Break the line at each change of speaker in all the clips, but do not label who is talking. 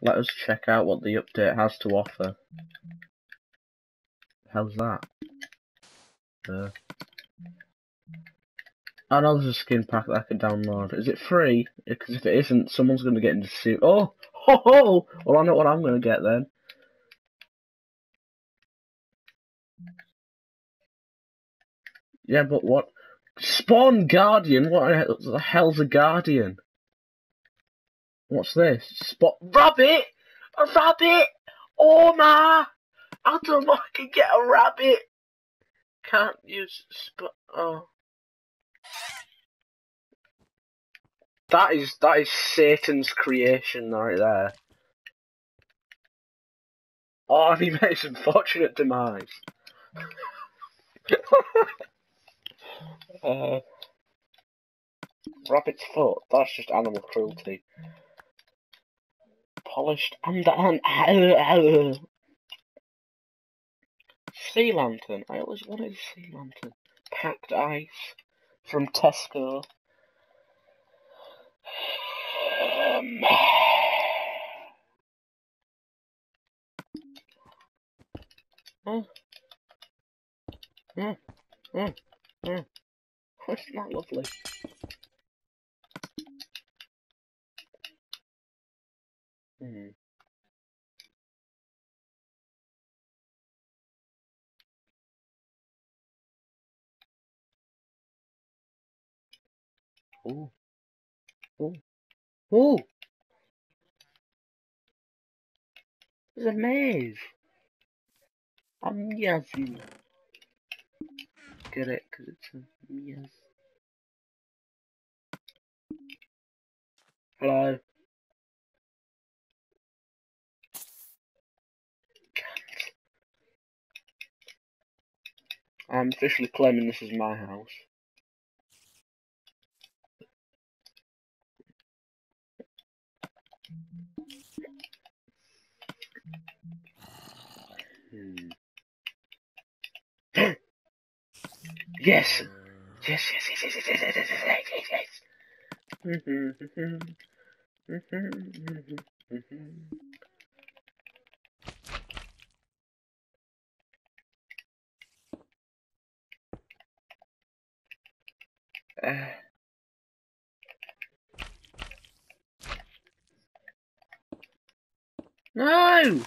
Let us check out what the update has to offer. How's that? Uh, I know there's a skin pack that I can download. Is it free? Because if it isn't, someone's going to get into suit. Oh! Ho ho! Well, I know what I'm going to get then. Yeah, but what? Spawn Guardian? What the hell's a Guardian? What's this? Spot rabbit! A rabbit! Oh my! I don't know if I can get a rabbit. Can't use spot. Oh. That is that is Satan's creation right there. Oh, he met his unfortunate demise. uh, rabbit's foot. That's just animal cruelty polished and sea lantern. I always wanted a sea lantern. Packed ice from Tesco. Um, oh. Mm, mm, mm. Isn't that lovely? Hmm. Ooh. Ooh. Ooh! It's a maze! I'm guessing. Get it, cause it's a yes. Hello? I'm officially claiming this is my house. Hmm. yes! Yes, yes, yes, yes, yes, yes, yes, yes, yes, yes, yes. Uh, no!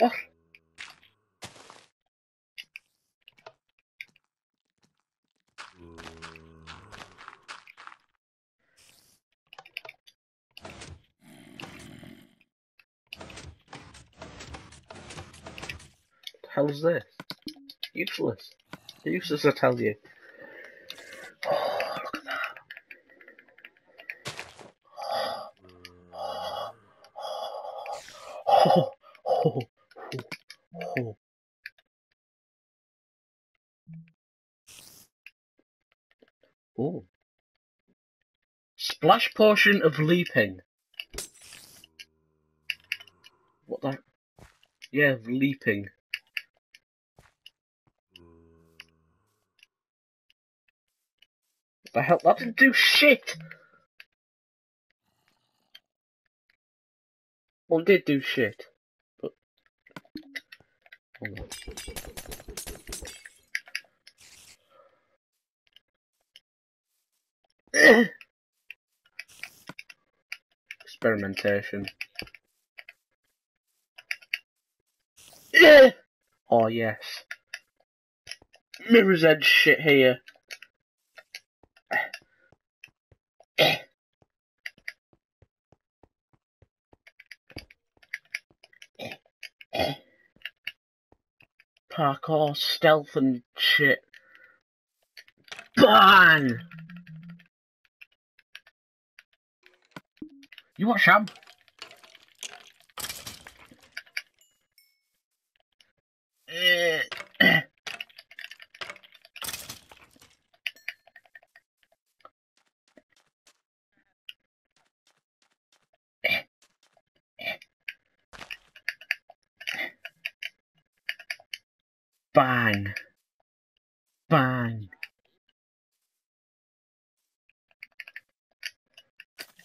The hell is this? Useless. Useless, I tell you. Oh, look at that. Oh, oh, oh, oh. Oh. Splash potion of leaping. What the? Yeah, leaping. The hell? That didn't do shit! Well, did do shit. But. Experimentation. Oh, yes. Mirror's Edge shit here. Parkour, stealth and shit. Bang! You want Sham? Bang. Bang.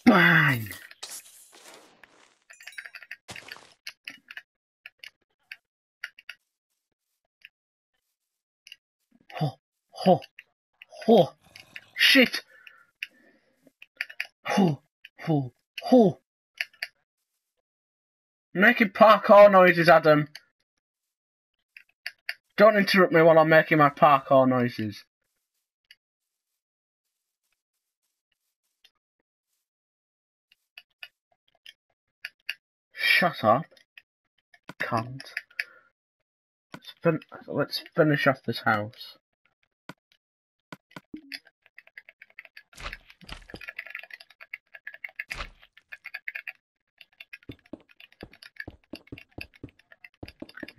Bang. Ho, ho. Shit. Ho, ho, ho. Making parkour noises, Adam. Don't interrupt me while I'm making my parkour noises. Shut up. Can't. Let's, fin let's finish off this house.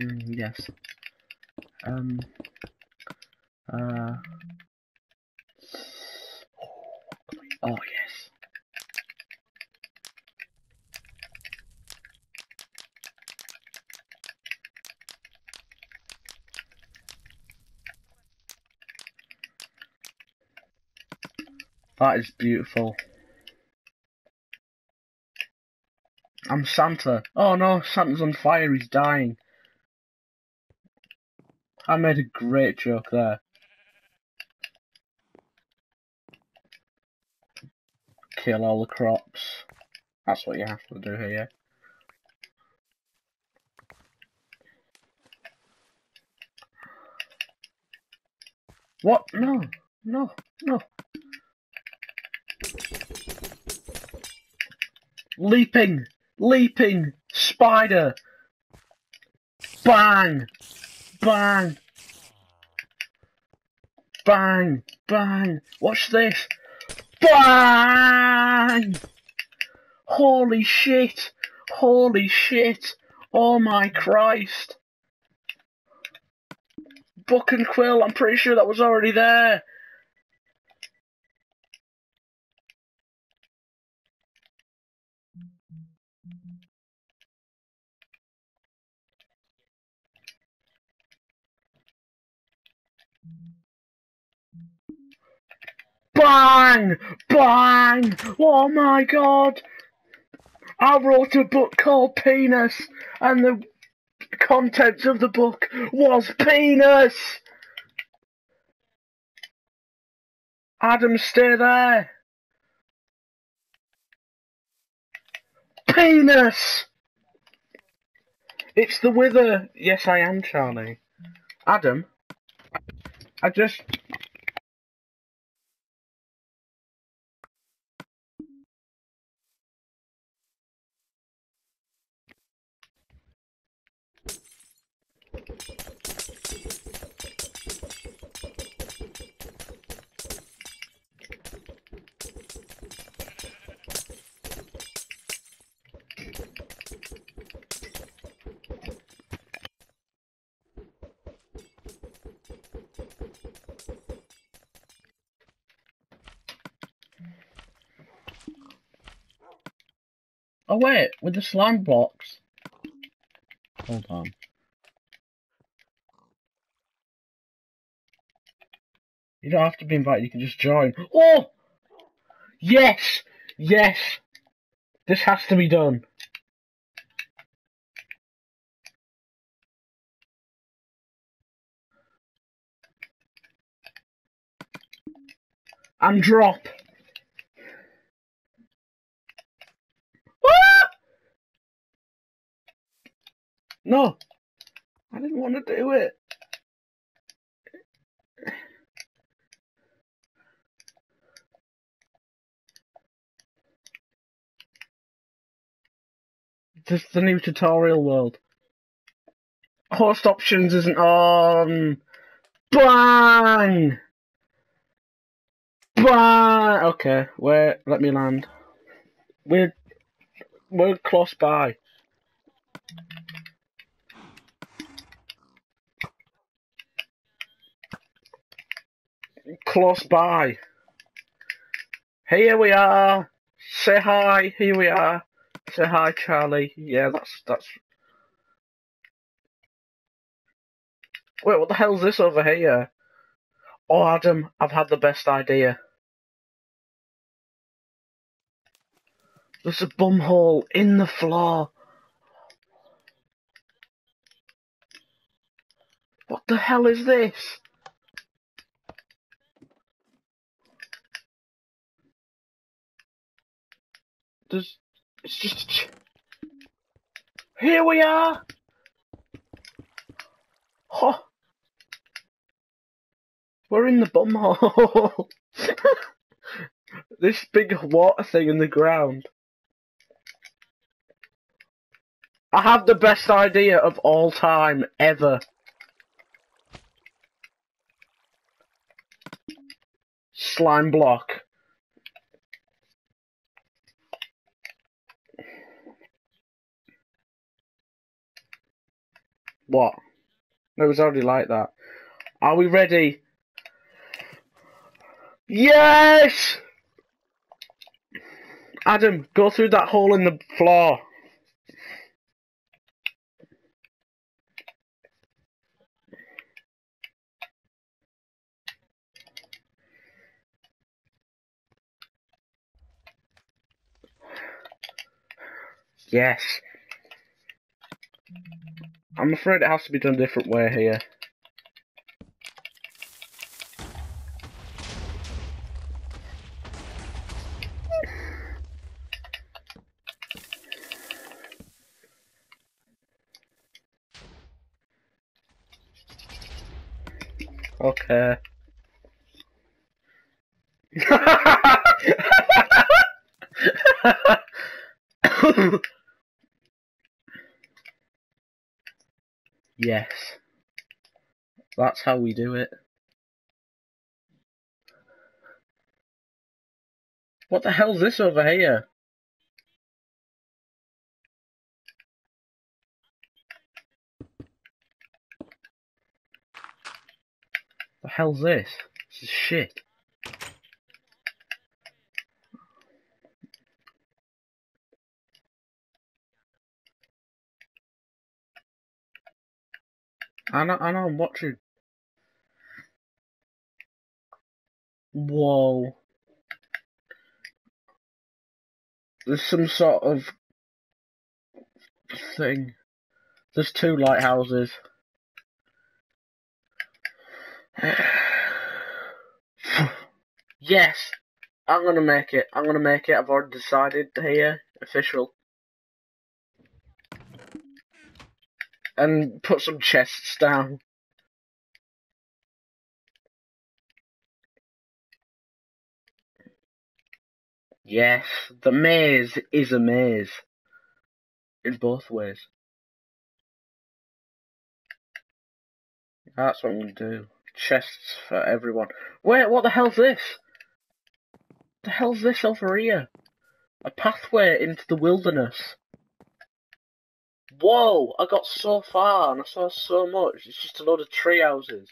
Mm, yes. Um. Uh. Oh yes. That is beautiful. I'm Santa. Oh no, Santa's on fire, he's dying. I made a great joke there. Kill all the crops. That's what you have to do here. What? No, no, no. Leaping, leaping, spider. Bang, bang, bang, bang. Watch this. Bang! Holy shit! Holy shit! Oh my Christ! Book and quill, I'm pretty sure that was already there. Bang! Bang! Oh my god! I wrote a book called Penis, and the contents of the book was penis! Adam, stay there! Penis! It's the wither! Yes, I am, Charlie. Adam, I just Oh wait, with the slime blocks. Hold on. You don't have to be invited, you can just join. Oh! Yes! Yes! This has to be done. And drop! No. I didn't want to do it. This is the new tutorial world. Host options isn't on. Bang! Bang! Okay, where? Let me land. We're we're close by. Close by. Here we are. Say hi. Here we are. Say hi, Charlie. Yeah, that's that's. Wait, what the hell's this over here? Oh, Adam, I've had the best idea. There's a bum hole in the floor. What the hell is this? Here we are! Oh. We're in the bomb bumhole! this big water thing in the ground. I have the best idea of all time, ever. Slime block. What? It was already like that. Are we ready? Yes! Adam, go through that hole in the floor. Yes. I'm afraid it has to be done a different way here. Okay. That's how we do it. What the hell's this over here? The hell's this? This is shit. I know, I know, I'm watching. Whoa. There's some sort of thing. There's two lighthouses. yes! I'm gonna make it. I'm gonna make it. I've already decided here. Official. And put some chests down. Yes, the maze is a maze. In both ways. That's what I'm gonna do. Chests for everyone. Wait, what the hell's this? The hell's this over here? A pathway into the wilderness. Whoa! I got so far and I saw so much. It's just a load of tree houses.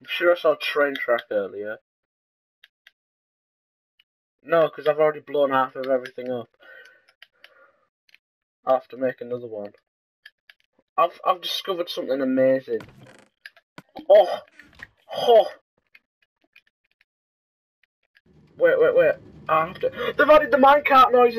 I'm sure I saw a train track earlier. No, because I've already blown half of everything up. I have to make another one. I've I've discovered something amazing. Oh, oh. Wait, wait, wait. I have to. They've added the minecart noises.